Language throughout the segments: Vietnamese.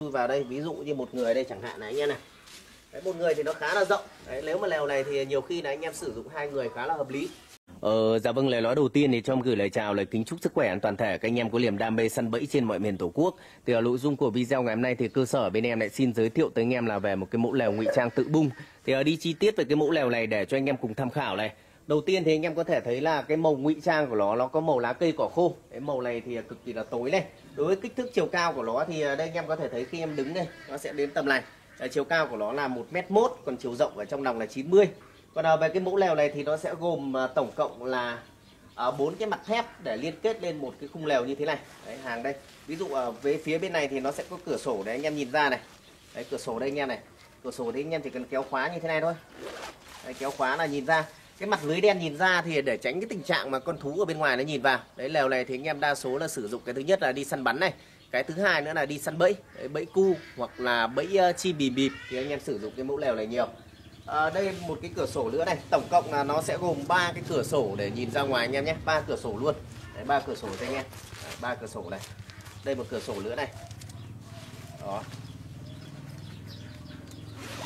vào đây ví dụ như một người đây chẳng hạn này anh em này đấy, một người thì nó khá là rộng đấy, nếu mà lèo này thì nhiều khi là anh em sử dụng hai người khá là hợp lý Ờ, dạ vâng, lời nói đầu tiên thì cho em gửi lời chào, lời kính chúc sức khỏe an toàn thể các anh em có niềm đam mê săn bẫy trên mọi miền tổ quốc. Thì ở nội dung của video ngày hôm nay thì cơ sở bên em lại xin giới thiệu tới anh em là về một cái mẫu lèo ngụy trang tự bung. Thì ở đi chi tiết về cái mẫu lèo này để cho anh em cùng tham khảo này. Đầu tiên thì anh em có thể thấy là cái màu ngụy trang của nó nó có màu lá cây cỏ khô. Cái màu này thì cực kỳ là tối này. Đối với kích thước chiều cao của nó thì à, đây anh em có thể thấy khi em đứng đây nó sẽ đến tầm này. Đấy, chiều cao của nó là một m một còn chiều rộng ở trong lòng là 90 còn à, về cái mẫu lèo này thì nó sẽ gồm à, tổng cộng là à, bốn cái mặt thép để liên kết lên một cái khung lèo như thế này. Đấy hàng đây. Ví dụ ở về phía bên này thì nó sẽ có cửa sổ để anh em nhìn ra này. Đấy cửa sổ đây anh em này. Cửa sổ đấy anh em chỉ cần kéo khóa như thế này thôi. Đấy, kéo khóa là nhìn ra cái mặt lưới đen nhìn ra thì để tránh cái tình trạng mà con thú ở bên ngoài nó nhìn vào. Đấy lèo này thì anh em đa số là sử dụng cái thứ nhất là đi săn bắn này. Cái thứ hai nữa là đi săn bẫy đấy, bẫy cu hoặc là bẫy ờ, uh, chim bìm bịp thì anh em sử dụng cái mẫu lèo này nhiều. À, đây một cái cửa sổ nữa này. Tổng cộng là nó sẽ gồm ba cái cửa sổ để nhìn ra ngoài anh em nhé. Ba cửa sổ luôn. Ba cửa sổ cho anh em. Ba cửa sổ này. Đây một cửa sổ nữa này. Đó.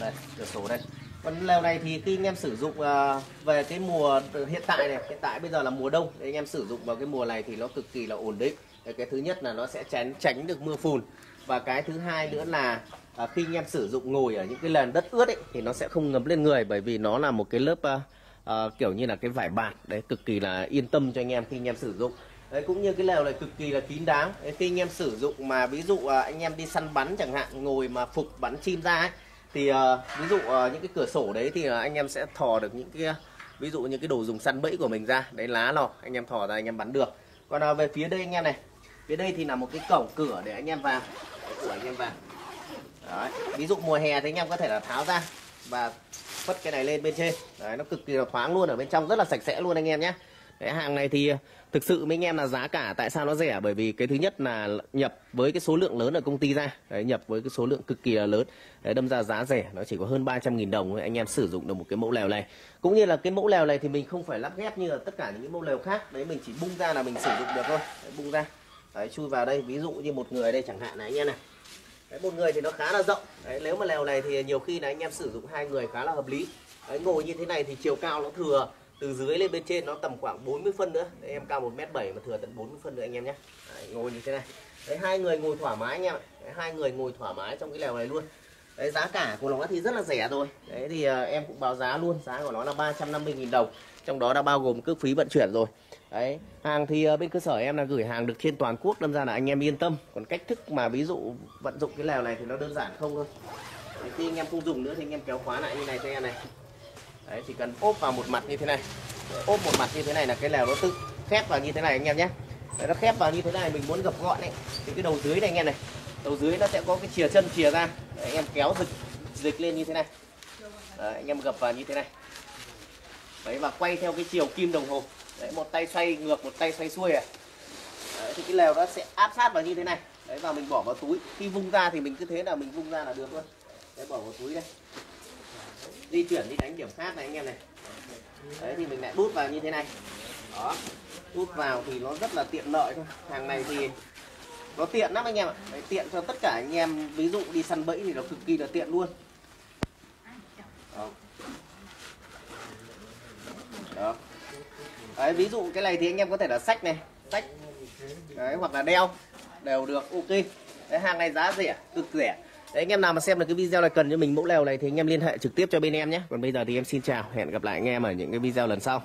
Đây cửa sổ đây còn lều này thì khi anh em sử dụng à, về cái mùa hiện tại này hiện tại bây giờ là mùa đông thì anh em sử dụng vào cái mùa này thì nó cực kỳ là ổn định. Cái thứ nhất là nó sẽ tránh tránh được mưa phùn. Và cái thứ hai nữa là à, khi anh em sử dụng ngồi ở những cái lần đất ướt ấy thì nó sẽ không ngấm lên người bởi vì nó là một cái lớp à, à, kiểu như là cái vải bạt đấy cực kỳ là yên tâm cho anh em khi anh em sử dụng. Đấy cũng như cái lều này cực kỳ là kín đáo. Đấy, khi anh em sử dụng mà ví dụ à, anh em đi săn bắn chẳng hạn ngồi mà phục bắn chim ra ấy thì uh, ví dụ uh, những cái cửa sổ đấy thì uh, anh em sẽ thò được những cái ví dụ những cái đồ dùng săn bẫy của mình ra đấy lá lò anh em thò ra anh em bắn được. Còn uh, về phía đây anh em này phía đây thì là một cái cổng cửa để anh em vào. Của anh em vào. Đấy. ví dụ mùa hè thì anh em có thể là tháo ra và phất cái này lên bên trên. Đấy nó cực kỳ là thoáng luôn ở bên trong rất là sạch sẽ luôn anh em nhé cái hàng này thì ờ, thực sự mấy anh em là giá cả tại sao nó rẻ? Bởi vì cái thứ nhất là nhập với cái số lượng lớn ở công ty ra. Đấy, nhập với cái số lượng cực kỳ là lớn. Đấy, đâm ra giá rẻ nó chỉ có hơn 300.000 đồng anh em sử dụng được một cái mẫu lèo này. Cũng như là cái mẫu lèo này thì mình không phải lắp ghép như là tất cả những cái mẫu lèo khác. Đấy mình chỉ bung ra là mình sử dụng được thôi. Đấy, bung ra. Đấy, chui vào đây ví dụ như một người đây chẳng hạn này anh em này. Đấy, một người thì nó khá là rộng. Đấy, nếu mà lèo này thì nhiều khi là anh em sử dụng hai người khá là hợp lý. Đấy, ngồi như thế này thì chiều cao nó thừa từ dưới lên bên trên nó tầm khoảng 40 phân nữa. Đấy, em cao 1m7 mà thừa tận 40 phân nữa anh em nhé. Đấy, ngồi như thế này. Đấy, hai người ngồi thoải mái anh em ạ. Đấy, hai người ngồi thoải mái trong cái lèo này luôn. Đấy, giá cả của nó thì rất là rẻ rồi. Đấy thì uh, em cũng báo giá luôn. Giá của nó là 350.000 đồng. Trong đó đã bao gồm cước phí vận chuyển rồi. Đấy hàng thì uh, bên cơ sở em là gửi hàng được trên toàn quốc. Đâm ra là anh em yên tâm. Còn cách thức mà ví dụ vận dụng cái lèo này thì nó đơn giản không thôi. Đấy, khi anh em không dùng nữa thì anh em kéo khóa lại như này cho em này đấy chỉ cần ốp vào một mặt như thế này. Ốp một mặt như thế này là cái lèo nó tự khép vào như thế này anh em nhé. Đấy, nó khép vào như thế này mình muốn gập gọn ấy thì cái đầu dưới này anh em này. Đầu dưới nó sẽ có cái chìa chân chìa ra. Đấy, anh em kéo dịch dịch lên như thế này. Đấy, anh em gập vào như thế này. Đấy và quay theo cái chiều kim đồng hồ. Đấy một tay xoay ngược một tay xoay xuôi à đấy, thì cái lèo nó sẽ áp sát vào như thế này. Đấy và mình bỏ vào túi. Khi vung ra thì mình cứ thế là mình vung ra là được luôn. Đấy bỏ vào túi đây di chuyển đi đánh điểm khác này anh em này. Đấy thì mình lại bút vào như thế này. Đó. Bút vào thì nó rất là tiện lợi thôi. Hàng này thì nó tiện lắm anh em ạ. Đấy, tiện cho tất cả anh em. Ví dụ đi săn bẫy thì nó cực kỳ là tiện luôn. Đó. đó đấy, ví dụ cái này thì anh em có thể là sách này. Sách đấy hoặc là đeo. Đều được ok. Đấy hàng này giá rẻ cực rẻ. Đấy, anh em nào mà xem được cái video này cần cho mình mẫu lèo này thì anh em liên hệ trực tiếp cho bên em nhé. Còn bây giờ thì em xin chào Hẹn gặp lại anh em ở những cái video lần sau.